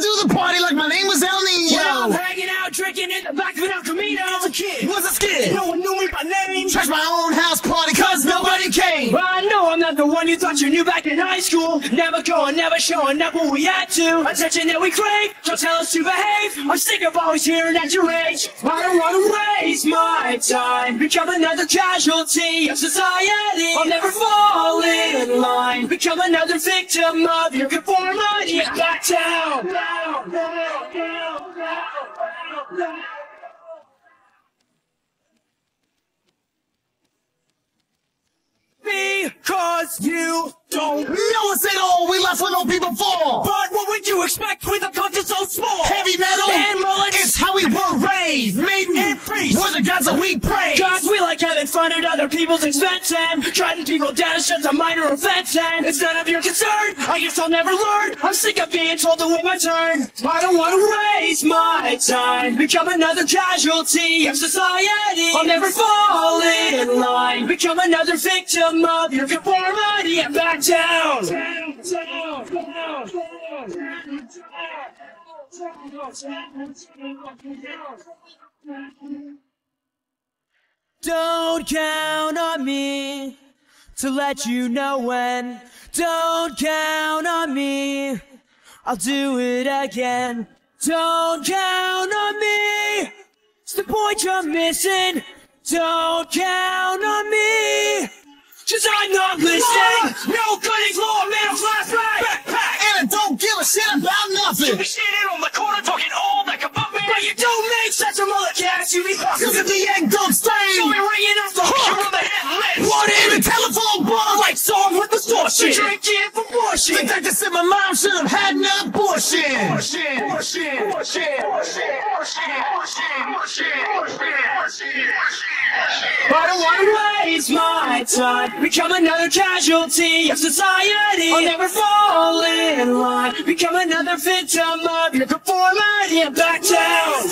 do the party like my name was El Nino. When I'm Nino. hanging out, drinking in the back of an El Camino. As a kid, Was a skid. no one knew me by name. Trash my own house party cause nobody came. One you thought you knew back in high school. Never going, never showing up when we had to. Attention that we crave, don't tell us to behave. I'm sick of always hearing at your age. I don't wanna waste my time. Become another casualty of society. I'll never fall in line. Become another victim of your conformity. Back down. down, down, down, down, down, down. Because you don't know us at all, we left with no people for. But what would you expect with a country so small? Heavy metal and mullets. It's how we were raised. Maiden And priests. We're the gods that we praise. Cause we like having fun at other people's expense and trying people down is just a minor offense and it's none of your concern. I guess I'll never learn. I'm sick of being told to wait my turn. I don't want to waste my time. Become another casualty of society. I'll never fall in line. Become another victim of your conformity and back down. Down. Don't count on me to let you know when. Don't count on me. I'll do it again. Don't count on me. It's the point you're missing. Don't count. Cause I'm not listening. No floor, middle class right. Backpack. And I don't give a shit about nothing. You be standing on the corner talking all that about me. But you don't make such a mother cast. You be Cause fucking if the egg don't So we stain, ringing off the hook on the headlights. what in the telephone book? Like song with the distortion. Drinking for The bullshit. doctor said my mom should have had an abortion. Abortion. Abortion. Abortion. I don't waste my time. Become another casualty of society. I'll never fall in line. Become another victim of your conformity and back down.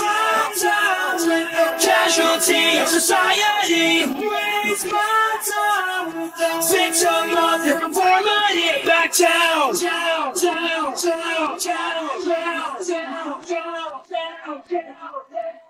Casualty of society. Waste my time. Victim of conformity back down. Down, down, down, down, down, down, down, down, down, down, down.